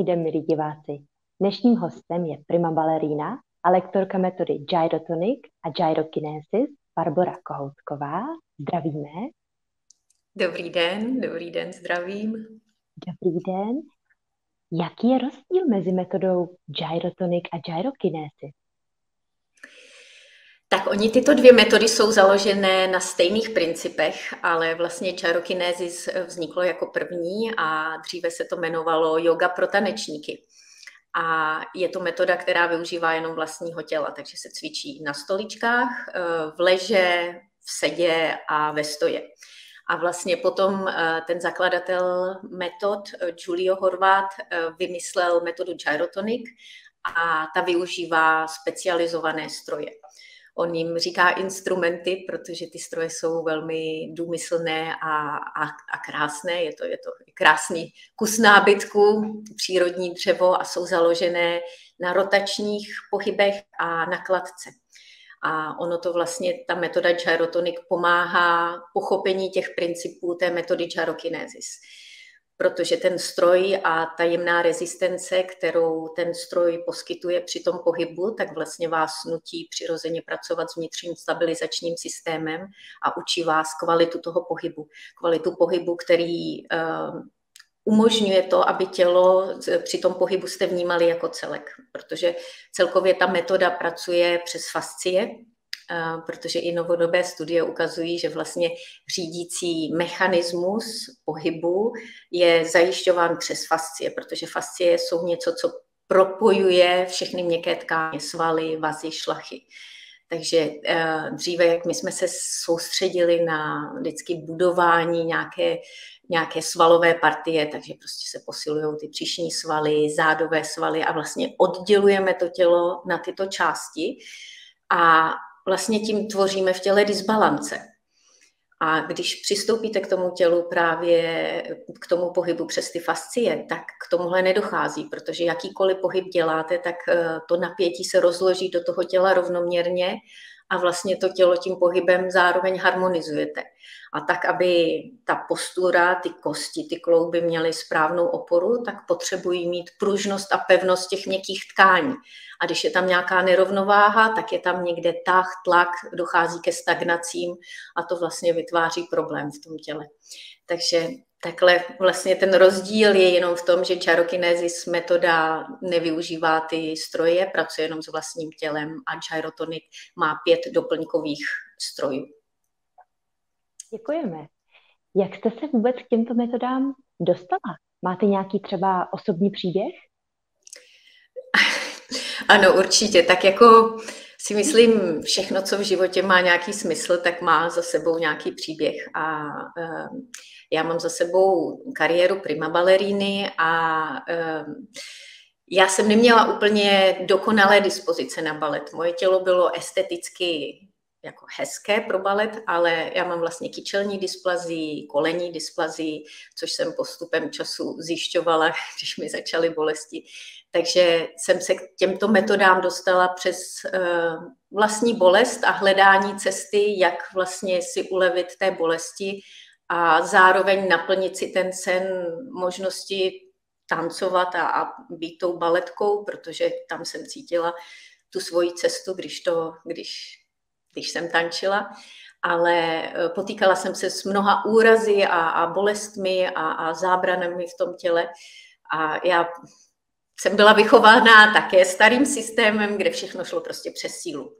Krásný den, milí diváci. Dnešním hostem je prima balerína a lektorka metody Gyrotonic a Gyrokinesis Barbara Kohoutková. Zdravíme. Dobrý den, dobrý den, zdravím. Dobrý den. Jaký je rozdíl mezi metodou Gyrotonic a Gyrokinesis? Tak oni tyto dvě metody jsou založené na stejných principech, ale vlastně gyrokinesis vzniklo jako první a dříve se to jmenovalo yoga pro tanečníky. A je to metoda, která využívá jenom vlastního těla, takže se cvičí na stoličkách, eh, v leže, v sedě a ve stoje. A vlastně potom eh, ten zakladatel metod, eh, Julio Horvat, vymyslel metodu Gyrotonic a ta využívá specializované stroje. On jim říká instrumenty, protože ty stroje jsou velmi důmyslné a, a, a krásné. Je to, je to krásný kus nábytku, přírodní dřevo a jsou založené na rotačních pohybech a na kladce. A ono to vlastně, ta metoda gyrotonic pomáhá pochopení těch principů té metody gyrokinesis protože ten stroj a ta jemná rezistence, kterou ten stroj poskytuje při tom pohybu, tak vlastně vás nutí přirozeně pracovat s vnitřním stabilizačním systémem a učí vás kvalitu toho pohybu. Kvalitu pohybu, který uh, umožňuje to, aby tělo při tom pohybu jste vnímali jako celek, protože celkově ta metoda pracuje přes fascie, protože i novodobé studie ukazují, že vlastně řídící mechanismus pohybu je zajišťován přes fascie, protože fascie jsou něco, co propojuje všechny měkké tkáně, svaly, vazy, šlachy. Takže eh, dříve, jak my jsme se soustředili na vždycky budování nějaké, nějaké svalové partie, takže prostě se posilují ty příšní svaly, zádové svaly a vlastně oddělujeme to tělo na tyto části. A vlastně tím tvoříme v těle disbalance. A když přistoupíte k tomu tělu právě k tomu pohybu přes ty fascie, tak k tomuhle nedochází, protože jakýkoliv pohyb děláte, tak eh, to napětí se rozloží do toho těla rovnoměrně a vlastně to tělo tím pohybem zároveň harmonizujete. A tak, aby ta postura, ty kosti, ty klouby měly správnou oporu, tak potřebují mít pružnost a pevnost těch měkkých tkání. A když je tam nějaká nerovnováha, tak je tam někde tah, tlak, dochází ke stagnacím a to vlastně vytváří problém v tom těle. Takže takhle vlastně ten rozdíl je jenom v tom, že gyrokinesis metoda nevyužívá ty stroje, pracuje jenom s vlastním tělem a gyrotonic má pět doplňkových strojů. Děkujeme. Jak jste se vůbec k těmto metodám dostala? Máte nějaký třeba osobní příběh? Ano, určitě. Tak jako si myslím, všechno, co v životě má nějaký smysl, tak má za sebou nějaký příběh. A uh, já mám za sebou kariéru prima baleríny a uh, já jsem neměla úplně dokonalé dispozice na balet. Moje tělo bylo esteticky jako hezké pro balet, ale já mám vlastně kyčelní dysplazii, kolení dysplazii, což jsem postupem času zjišťovala, když mi začaly bolesti. Takže jsem se k těmto metodám dostala přes uh, vlastní bolest a hledání cesty, jak vlastně si ulevit té bolesti a zároveň naplnit si ten sen možnosti tancovat a, a být tou baletkou, protože tam jsem cítila tu svoji cestu, když, to, když když jsem tančila, ale eh, potýkala jsem se s mnoha úrazy a, a bolestmi a, a zábranami v tom těle. A já jsem byla vychována také starým systémem, kde všechno šlo prostě přes sílu.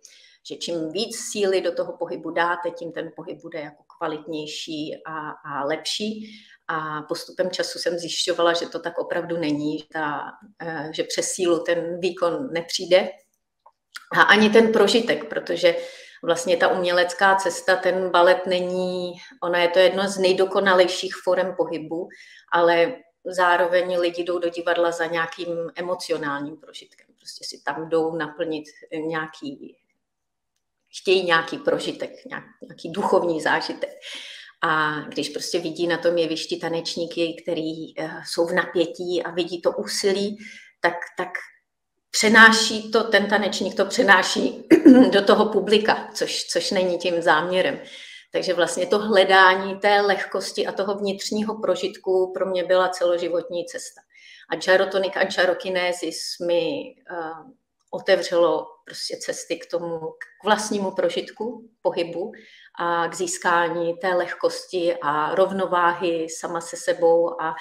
Že čím víc síly do toho pohybu dáte, tím ten pohyb bude jako kvalitnější a, a lepší. A postupem času jsem zjišťovala, že to tak opravdu není, ta, eh, že přes sílu ten výkon nepřijde. A ani ten prožitek, protože vlastně ta umělecká cesta, ten balet není, ona je to jedno z nejdokonalejších forem pohybu, ale zároveň lidi jdou do divadla za nějakým emocionálním prožitkem. Prostě si tam jdou naplnit nějaký, chtějí nějaký prožitek, nějaký duchovní zážitek. A když prostě vidí na tom jevišti tanečníky, který eh, jsou v napětí a vidí to úsilí, tak, tak přenáší to, ten tanečník to přenáší do toho publika, což, což není tím záměrem. Takže vlastně to hledání té lehkosti a toho vnitřního prožitku pro mě byla celoživotní cesta. A gyrotonic a gyrokinézis mi uh, otevřelo prostě cesty k tomu, k vlastnímu prožitku pohybu a k získání té lehkosti a rovnováhy sama se sebou a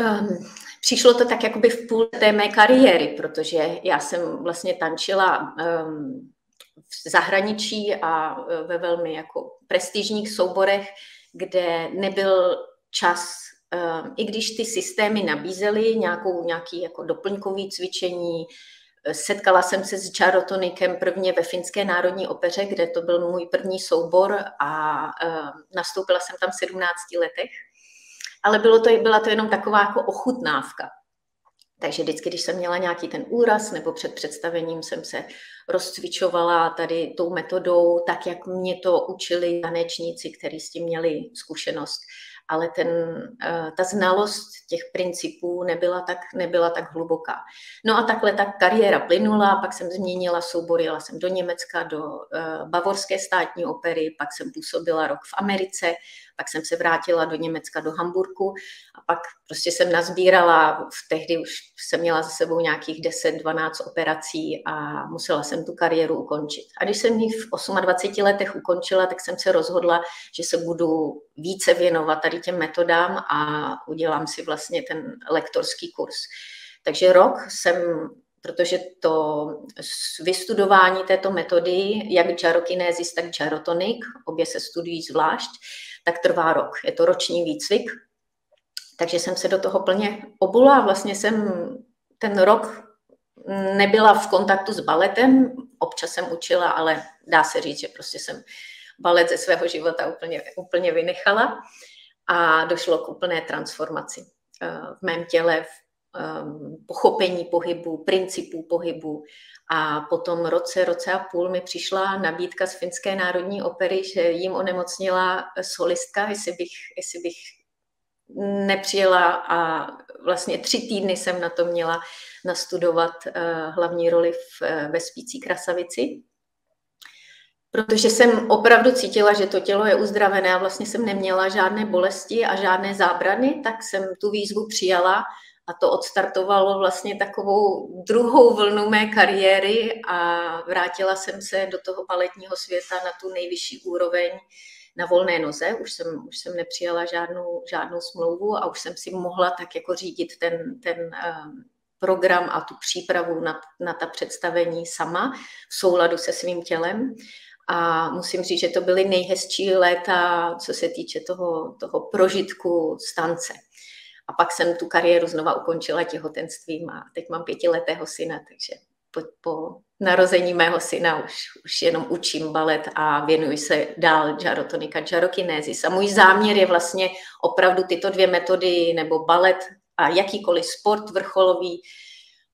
um, přišlo to tak jakoby v půl té mé kariéry, protože já jsem vlastně tančila um, v zahraničí a e, ve velmi jako prestižních souborech, kde nebyl čas, um, i když ty systémy nabízely nějakou, nějaký jako doplňkový cvičení, Setkala jsem se s Charotonikem prvně ve Finské národní opeře, kde to byl můj první soubor a uh, nastoupila jsem tam v 17 letech. Ale bylo to, byla to jenom taková jako ochutnávka. Takže vždycky, když jsem měla nějaký ten úraz nebo před představením jsem se rozcvičovala tady tou metodou, tak jak mě to učili tanečníci, kteří s tím měli zkušenost ale ten, eh, ta znalost těch principů nebyla tak, nebyla tak hluboká. No a takhle ta kariéra plynula, pak jsem změnila soubor, jela jsem do Německa, do eh, Bavorské státní opery, pak jsem působila rok v Americe, pak jsem se vrátila do Německa, do Hamburku a pak prostě jsem nazbírala, v tehdy už jsem měla za sebou nějakých 10-12 operací a musela jsem tu kariéru ukončit. A když jsem ji v 28 letech ukončila, tak jsem se rozhodla, že se budu více věnovat tady těm metodám a udělám si vlastně ten lektorský kurz. Takže rok jsem protože to vystudování této metody, jak gyrokinézis, tak gyrotonic, obě se studují zvlášť, tak trvá rok. Je to roční výcvik, takže jsem se do toho plně obula. Vlastně jsem ten rok nebyla v kontaktu s baletem, občas jsem učila, ale dá se říct, že prostě jsem balet ze svého života úplně, úplně vynechala a došlo k úplné transformaci eh, v mém těle, v ehm, pochopení pohybu, principů pohybu. A potom roce, roce a půl mi přišla nabídka z Finské národní opery, že jim onemocnila solistka, jestli bych, jestli bych nepřijela a vlastně tři týdny jsem na to měla nastudovat uh, hlavní roli v, uh, ve Spící krasavici. Protože jsem opravdu cítila, že to tělo je uzdravené a vlastně jsem neměla žádné bolesti a žádné zábrany, tak jsem tu výzvu přijala a to odstartovalo vlastně takovou druhou vlnu mé kariéry a vrátila jsem se do toho baletního světa na tu nejvyšší úroveň na volné noze. Už jsem, už jsem nepřijala žádnou, žádnou smlouvu a už jsem si mohla tak jako řídit ten, ten um, program a tu přípravu na, na ta představení sama v souladu se svým tělem. A musím říct, že to byly nejhezčí léta, co se týče toho, toho prožitku stance. A pak jsem tu kariéru znova ukončila těhotenstvím a teď mám pětiletého syna, takže po, po narození mého syna už, už jenom učím balet a věnuji se dál gyrotonika, gyrokinézis. A můj záměr je vlastně opravdu tyto dvě metody, nebo balet a jakýkoliv sport vrcholový,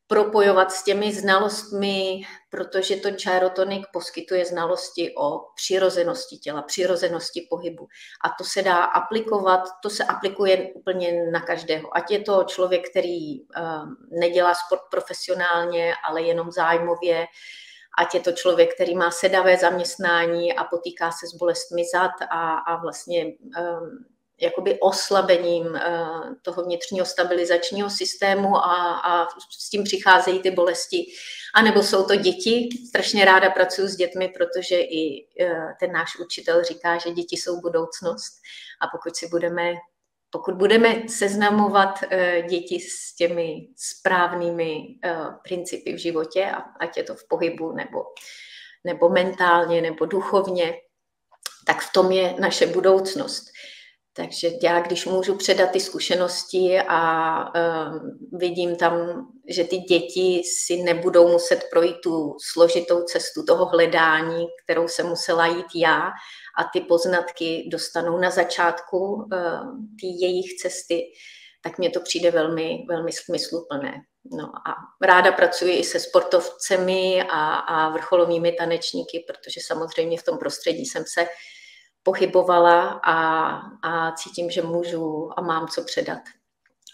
propojovat s těmi znalostmi, protože to gyrotonic poskytuje znalosti o přirozenosti těla, přirozenosti pohybu. A to se dá aplikovat, to se aplikuje úplně na každého. Ať je to člověk, který uh, nedělá sport profesionálně, ale jenom zájmově, ať je to člověk, který má sedavé zaměstnání a potýká se s bolestmi zad a, a vlastně um, jakoby oslabením eh, toho vnitřního stabilizačního systému a, a s tím přicházejí ty bolesti. A nebo jsou to děti. Strašně ráda pracuji s dětmi, protože i eh, ten náš učitel říká, že děti jsou budoucnost. A pokud si budeme pokud budeme seznamovat eh, děti s těmi správnými principy v životě, ať je to v pohybu nebo, nebo mentálně nebo duchovně, tak v tom je naše budoucnost. Takže já, když můžu předat ty zkušenosti a um, vidím tam, že ty děti si nebudou muset projít tu složitou cestu toho hledání, kterou se musela jít já, a ty poznatky dostanou na začátku uh, ty jejich cesty, tak mně to přijde velmi, velmi smysluplné. No a ráda pracuji i se sportovcemi a, a vrcholovými tanečníky, protože samozřejmě v tom prostředí jsem se pohybovala a, a cítím, že můžu a mám co předat.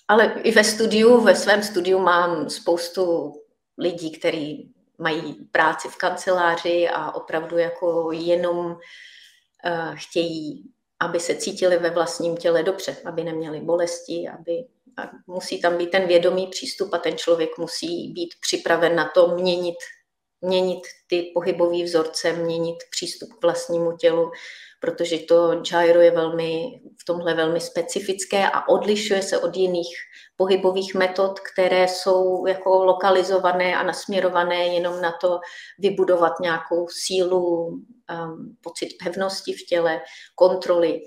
Ale i ve studiu, ve svém studiu mám spoustu lidí, kteří mají práci v kanceláři a opravdu jako jenom uh, chtějí, aby se cítili ve vlastním těle dobře, aby neměli bolesti, aby, musí tam být ten vědomý přístup a ten člověk musí být připraven na to měnit, měnit ty pohybové vzorce, měnit přístup k vlastnímu tělu, protože to gyro je velmi, v tomhle velmi specifické a odlišuje se od jiných pohybových metod, které jsou jako lokalizované a nasměrované jenom na to vybudovat nějakou sílu, um, pocit pevnosti v těle, kontroly.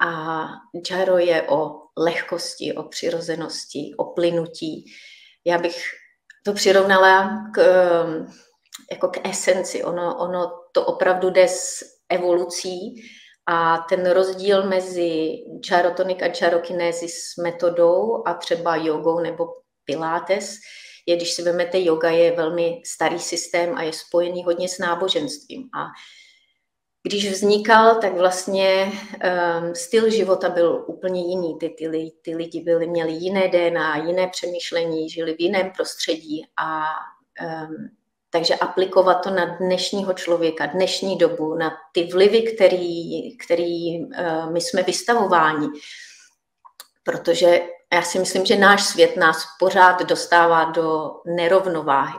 A gyro je o lehkosti, o přirozenosti, o plynutí. Já bych to přirovnala k, um, jako k esenci. Ono, ono to opravdu jde s evolucí a ten rozdíl mezi gyrotonic a gyrokinesis metodou a třeba jogou nebo pilates je, když si vezmete, yoga je velmi starý systém a je spojený hodně s náboženstvím. A když vznikal, tak vlastně um, styl života byl úplně jiný. Ty, ty, ty lidi byli, měli jiné DNA, jiné přemýšlení, žili v jiném prostředí a um, takže aplikovat to na dnešního člověka, dnešní dobu, na ty vlivy, který, který uh, my jsme vystavováni. Protože já si myslím, že náš svět nás pořád dostává do nerovnováhy.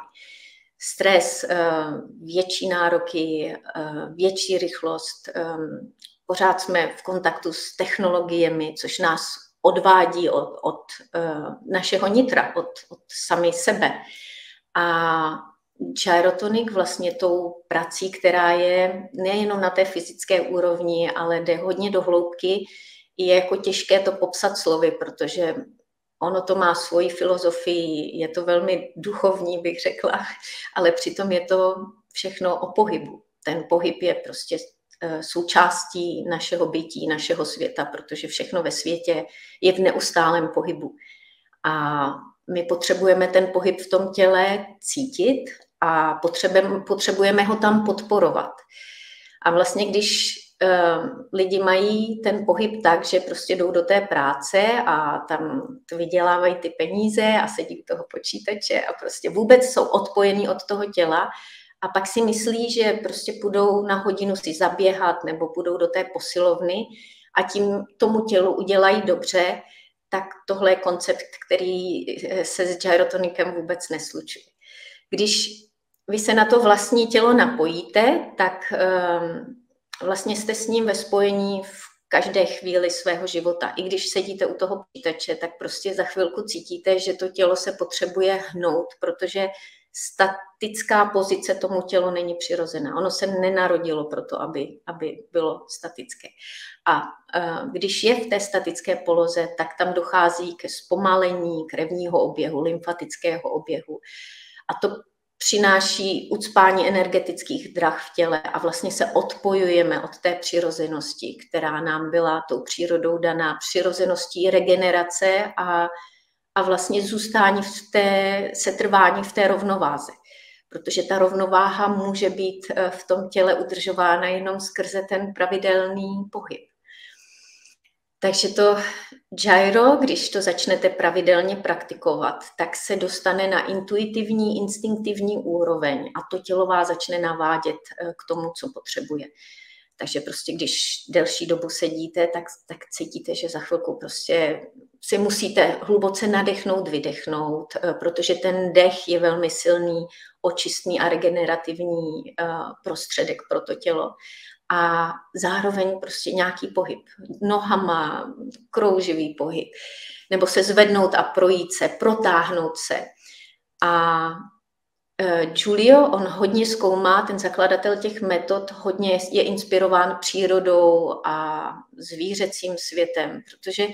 Stres, uh, větší nároky, uh, větší rychlost, pořád jsme v kontaktu s technologiemi, což nás odvádí od, od našeho nitra, od, od sami sebe. A Gyrotonic vlastně tou prací, která je nejenom na té fyzické úrovni, ale jde hodně do hloubky, je jako těžké to popsat slovy, protože ono to má svoji filozofii, je to velmi duchovní, bych řekla, ale přitom je to všechno o pohybu. Ten pohyb je prostě eh, součástí našeho bytí, našeho světa, protože všechno ve světě je v neustálém pohybu. A my potřebujeme ten pohyb v tom těle cítit a potřebujeme, potřebujeme ho tam podporovat. A vlastně, když uh, lidi mají ten pohyb tak, že prostě jdou do té práce a tam vydělávají ty peníze a sedí u toho počítače a prostě vůbec jsou odpojení od toho těla a pak si myslí, že prostě půjdou na hodinu si zaběhat nebo půjdou do té posilovny a tím tomu tělu udělají dobře, tak tohle je koncept, který se s gyrotonikem vůbec neslučuje. Když vy se na to vlastní tělo napojíte, tak um, vlastně jste s ním ve spojení v každé chvíli svého života. I když sedíte u toho počítače, tak prostě za chvilku cítíte, že to tělo se potřebuje hnout, protože statická pozice tomu tělu není přirozená. Ono se nenarodilo proto, aby, aby bylo statické. A uh, když je v té statické poloze, tak tam dochází ke zpomalení krevního oběhu, lymfatického oběhu. A to přináší ucpání energetických drah v těle a vlastně se odpojujeme od té přirozenosti, která nám byla tou přírodou daná, přirozeností regenerace a, a vlastně zůstání v té, setrvání v té rovnováze. Protože ta rovnováha může být eh, v tom těle udržována jenom skrze ten pravidelný pohyb. Takže to gyro, když to začnete pravidelně praktikovat, tak se dostane na intuitivní, instinktivní úroveň a to tělo vás začne navádět eh, k tomu, co potřebuje. Takže prostě, když delší dobu sedíte, tak, tak cítíte, že za chvilku prostě si musíte hluboce nadechnout, vydechnout, eh, protože ten dech je velmi silný, očistný a regenerativní eh, prostředek pro to tělo a zároveň prostě nějaký pohyb. Nohama, krouživý pohyb. Nebo se zvednout a projít se, protáhnout se. A e, Giulio, on hodně zkoumá, ten zakladatel těch metod, hodně je inspirován přírodou a zvířecím světem, protože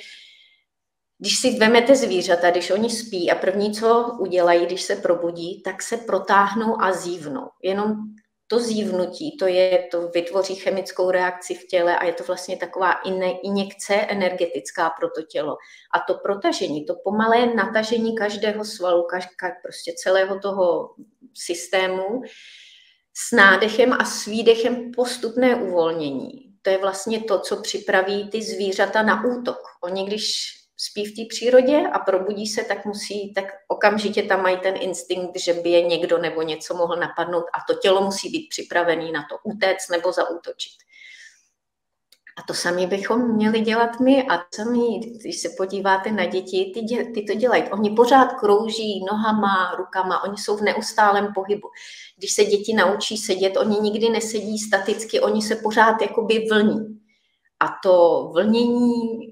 když si vemete zvířata, když oni spí a první, co udělají, když se probudí, tak se protáhnou a zívnou. Jenom to zívnutí, to, je, to vytvoří chemickou reakci v těle a je to vlastně taková injekce energetická pro to tělo. A to protažení, to pomalé natažení každého svalu, kaž, prostě celého toho systému s nádechem a s výdechem postupné uvolnění. To je vlastně to, co připraví ty zvířata na útok. Oni, když spí v té přírodě a probudí se, tak musí, tak okamžitě tam mají ten instinkt, že by je někdo nebo něco mohl napadnout a to tělo musí být připravený na to utéct nebo zaútočit. A to sami bychom měli dělat my a sami, když se podíváte na děti, ty, dě, ty to dělají. Oni pořád krouží nohama, rukama, oni jsou v neustálém pohybu. Když se děti naučí sedět, oni nikdy nesedí staticky, oni se pořád jakoby vlní. A to vlnění,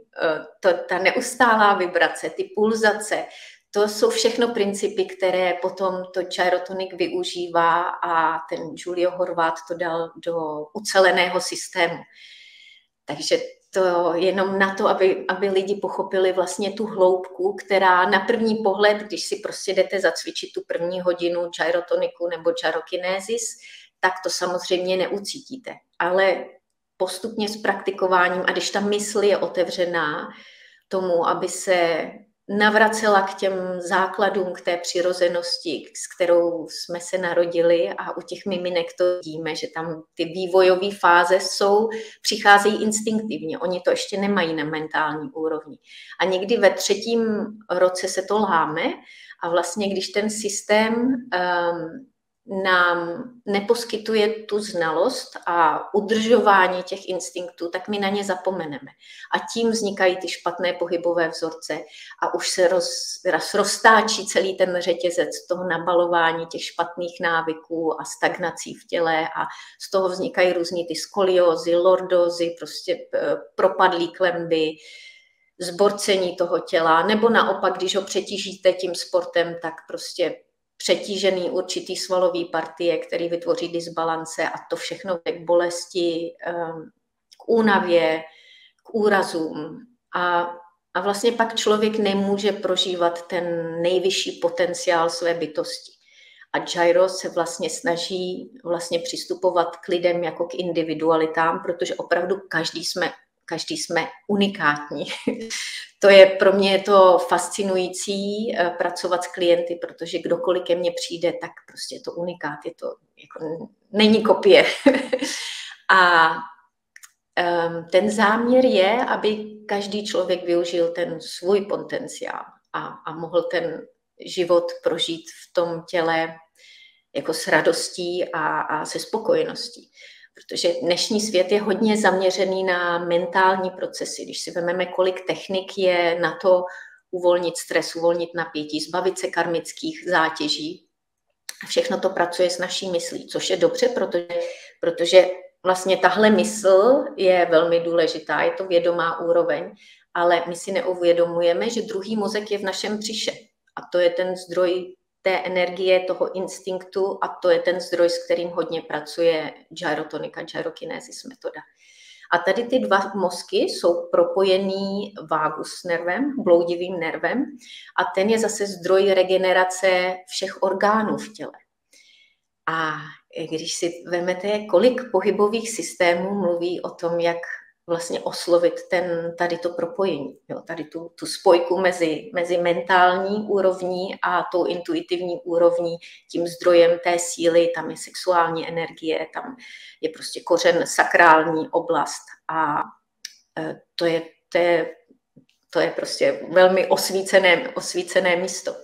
to, ta neustálá vibrace, ty pulzace, to jsou všechno principy, které potom to Chirotonic využívá a ten Julio Horvát to dal do uceleného systému. Takže to jenom na to, aby, aby lidi pochopili vlastně tu hloubku, která na první pohled, když si prostě jdete zacvičit tu první hodinu gyrotoniku nebo gyrokinézis, tak to samozřejmě neucítíte. Ale postupně s praktikováním a když ta mysl je otevřená tomu, aby se navracela k těm základům, k té přirozenosti, s kterou jsme se narodili a u těch miminek to vidíme, že tam ty vývojové fáze jsou, přicházejí instinktivně, oni to ještě nemají na mentální úrovni. A někdy ve třetím roce se to láme a vlastně, když ten systém um, nám neposkytuje tu znalost a udržování těch instinktů, tak my na ně zapomeneme. A tím vznikají ty špatné pohybové vzorce a už se roz, roz, roztáčí celý ten řetězec toho nabalování těch špatných návyků a stagnací v těle a z toho vznikají různý ty skoliózy, lordózy, prostě eh, propadlý klemby, zborcení toho těla, nebo naopak, když ho přetížíte tím sportem, tak prostě přetížený určitý svalový partie, který vytvoří disbalance a to všechno k bolesti, ehm, k únavě, k úrazům. A, a vlastně pak člověk nemůže prožívat ten nejvyšší potenciál své bytosti. A Jairo se vlastně snaží vlastně přistupovat k lidem jako k individualitám, protože opravdu každý jsme každý jsme unikátní. to je pro mě to fascinující eh, pracovat s klienty, protože kdokoliv ke mně přijde, tak prostě je to unikát, je to jako, není kopie. a um, ten záměr je, aby každý člověk využil ten svůj potenciál a, a mohl ten život prožít v tom těle jako s radostí a, a se spokojeností protože dnešní svět je hodně zaměřený na mentální procesy. Když si vezmeme, kolik technik je na to uvolnit stres, uvolnit napětí, zbavit se karmických zátěží, všechno to pracuje s naší myslí, což je dobře, protože, protože vlastně tahle mysl je velmi důležitá, je to vědomá úroveň, ale my si neuvědomujeme, že druhý mozek je v našem břiše. A to je ten zdroj té energie, toho instinktu a to je ten zdroj, s kterým hodně pracuje gyrotonika, gyrokinesis metoda. A tady ty dva mozky jsou propojený vágus nervem, bloudivým nervem a ten je zase zdroj regenerace všech orgánů v těle. A když si vezmete, kolik pohybových systémů mluví o tom, jak vlastně oslovit ten, tady to propojení, jo, tady tu, tu spojku mezi, mezi mentální úrovní a tou intuitivní úrovní, tím zdrojem té síly, tam je sexuální energie, tam je prostě kořen sakrální oblast a e, to je, to je, to je prostě velmi osvícené, osvícené místo.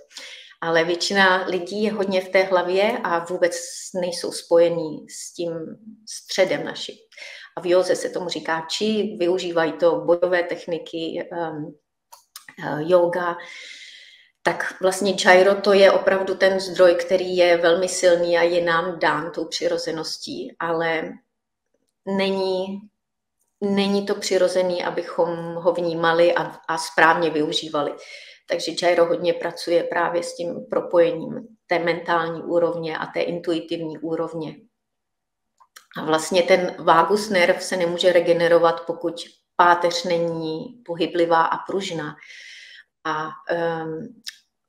Ale většina lidí je hodně v té hlavě a vůbec nejsou spojení s tím středem naším a v józe se tomu říká či, využívají to bojové techniky, um, yoga, tak vlastně Chairo to je opravdu ten zdroj, který je velmi silný a je nám dán tou přirozeností, ale není, není to přirozený, abychom ho vnímali a, a správně využívali. Takže Chairo hodně pracuje právě s tím propojením té mentální úrovně a té intuitivní úrovně. A vlastně ten vágus nerv se nemůže regenerovat, pokud páteř není pohyblivá a pružná. A um,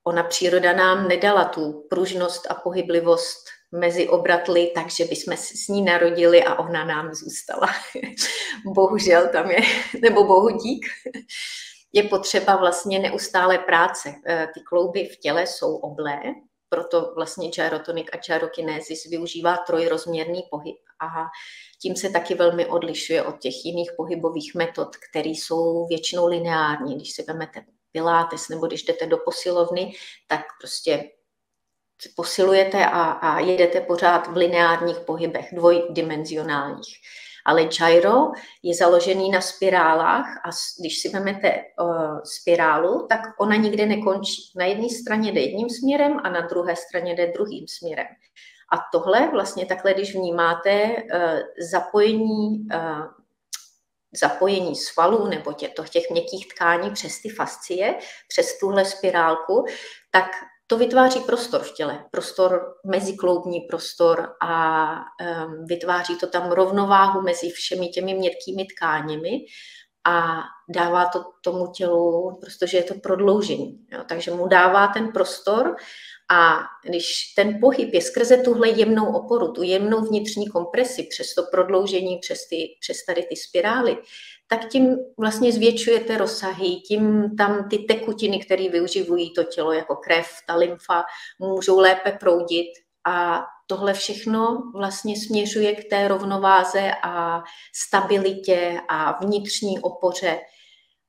ona příroda nám nedala tu pružnost a pohyblivost mezi obratly, takže bychom se s ní narodili a ona nám zůstala. Bohužel tam je, nebo bohu dík, je potřeba vlastně neustále práce. E, ty klouby v těle jsou oblé, proto vlastně gyrotonik a gyrokinézis využívá trojrozměrný pohyb a tím se taky velmi odlišuje od těch jiných pohybových metod, které jsou většinou lineární. Když si vezmete pilates nebo když jdete do posilovny, tak prostě posilujete a, a jedete pořád v lineárních pohybech, dvojdimenzionálních. Ale gyro je založený na spirálách a když si vezmete uh, spirálu, tak ona nikde nekončí. Na jedné straně jde jedním směrem a na druhé straně jde druhým směrem. A tohle vlastně takhle, když vnímáte uh, zapojení uh, zapojení svalů nebo těchto, těch měkkých tkání přes ty fascie, přes tuhle spirálku, tak to vytváří prostor v těle, prostor, mezikloubní prostor a um, vytváří to tam rovnováhu mezi všemi těmi měkkými tkáněmi a dává to tomu tělu, protože je to prodloužení. Jo? Takže mu dává ten prostor a když ten pohyb je skrze tuhle jemnou oporu, tu jemnou vnitřní kompresi, přes to prodloužení, přes, ty, přes tady ty spirály, tak tím vlastně zvětšujete rozsahy, tím tam ty tekutiny, které využivují to tělo jako krev, ta lymfa, můžou lépe proudit a tohle všechno vlastně směřuje k té rovnováze a stabilitě a vnitřní opoře.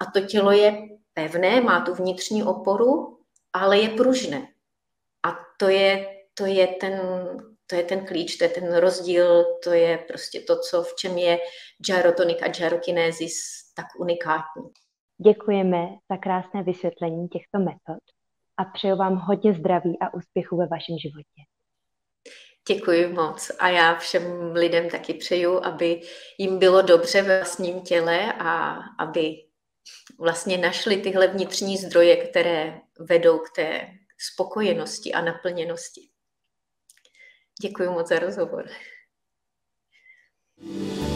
A to tělo je pevné, má tu vnitřní oporu, ale je pružné. A to je, to je ten to je ten klíč, to je ten rozdíl, to je prostě to, co v čem je gyrotonik a gyrokinézis tak unikátní. Děkujeme za krásné vysvětlení těchto metod a přeju vám hodně zdraví a úspěchu ve vašem životě. Děkuji moc a já všem lidem taky přeju, aby jim bylo dobře ve vlastním těle a aby vlastně našli tyhle vnitřní zdroje, které vedou k té spokojenosti a naplněnosti. Děkuji moc za rozhovor. thank you